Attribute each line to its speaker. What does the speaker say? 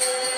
Speaker 1: Thank